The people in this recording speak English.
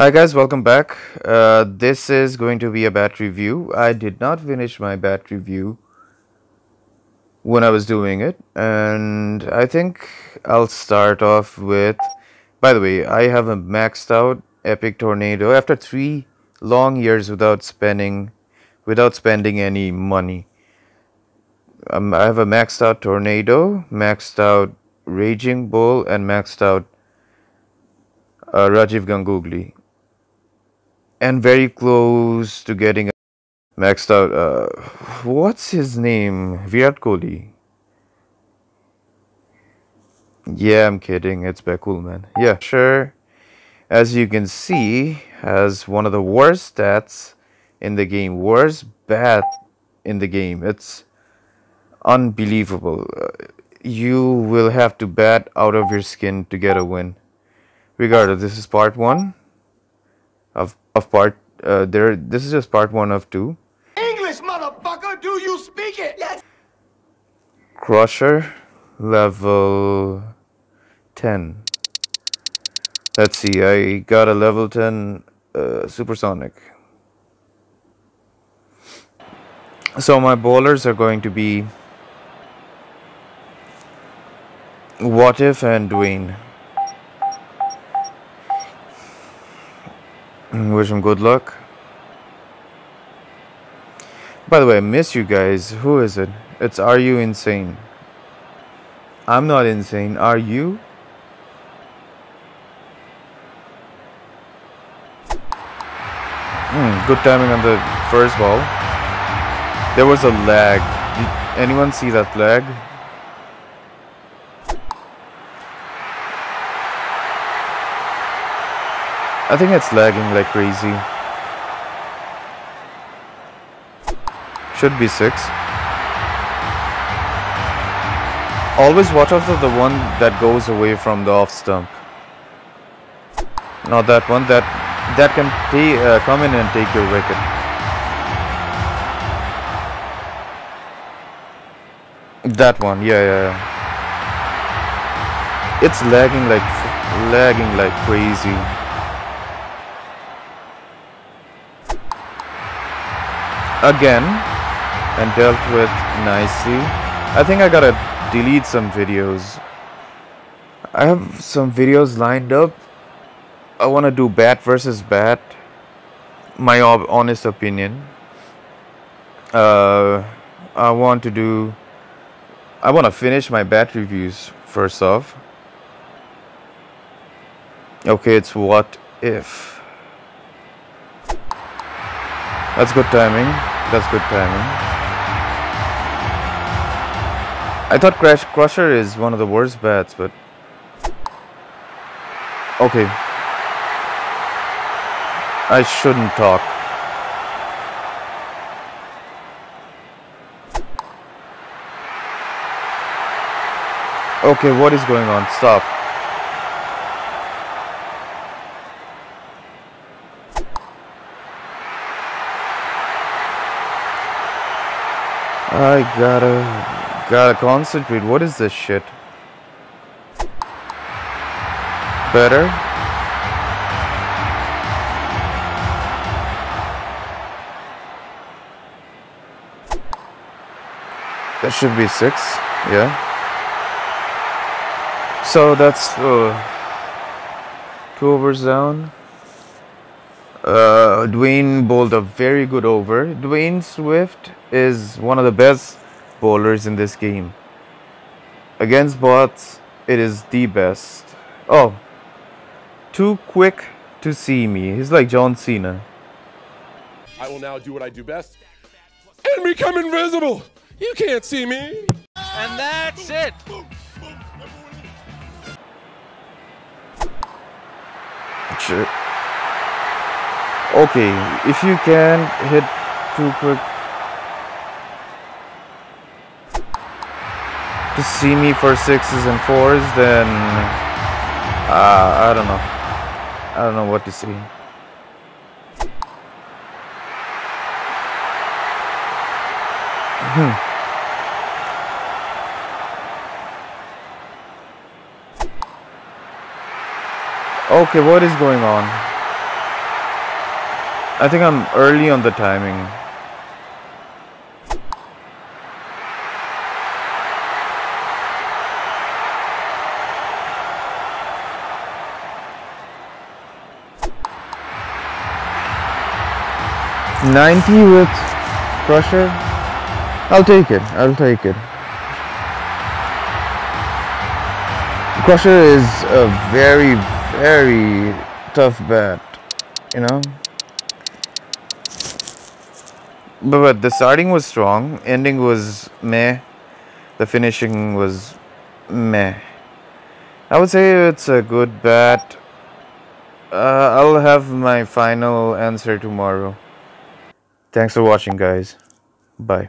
Hi guys, welcome back. Uh, this is going to be a bat review. I did not finish my bat review when I was doing it, and I think I'll start off with. By the way, I have a maxed out Epic Tornado after three long years without spending, without spending any money. Um, I have a maxed out Tornado, maxed out Raging Bull, and maxed out uh, Rajiv Gangoogly and very close to getting maxed out. Uh, what's his name? Virat Kohli. Yeah, I'm kidding. It's Behkul Maan. Yeah, sure. As you can see, has one of the worst stats in the game. Worst bat in the game. It's unbelievable. Uh, you will have to bat out of your skin to get a win. Regardless, this is part one of of part uh, there this is just part one of two English, motherfucker, do you speak it? Yes. crusher level 10 let's see i got a level 10 uh, supersonic so my bowlers are going to be Watif and dwayne Wish him good luck. By the way, I miss you guys. Who is it? It's Aryu Insayn? I'm not insane. Are you? Hmm, good timing on the first ball. There was a lag. Did anyone see that lag? I think it's lagging like crazy. Should be 6. Always watch out for the one that goes away from the off stump. Not that one, that that can uh, come in and take your wicket. That one, yeah, yeah, yeah. It's lagging like lagging like crazy. Again and dealt with nicely. I think I gotta delete some videos. I have some videos lined up. I want to do bat versus bat. My honest opinion. Uh, I want to do. I want to finish my bat reviews first off. Okay, it's what if. That's good timing. That's good timing. I thought Crash Crusher is one of the worst bats, but okay. I shouldn't talk. Okay, what is going on? Stop. I gotta gotta concentrate. What is this shit? Better? That should be six, yeah. So that's uh, two overs down. Uh, Dwayne bowled a very good over. Dwayne Swift is one of the best bowlers in this game. Against bots, it is the best. Oh, too quick to see me. He's like John Cena. I will now do what I do best and become invisible. You can't see me. And that's it. Sure. Okay, if you can hit too quick to see me for sixes and fours, then uh, I don't know. I don't know what to see. Hmm. Okay, what is going on? I think I'm early on the timing. Ninety with Crusher. I'll take it. I'll take it. Crusher is a very, very tough bat, you know. But, but the starting was strong, ending was meh, the finishing was meh. I would say it's a good bat. Uh, I'll have my final answer tomorrow. Thanks for watching, guys. Bye.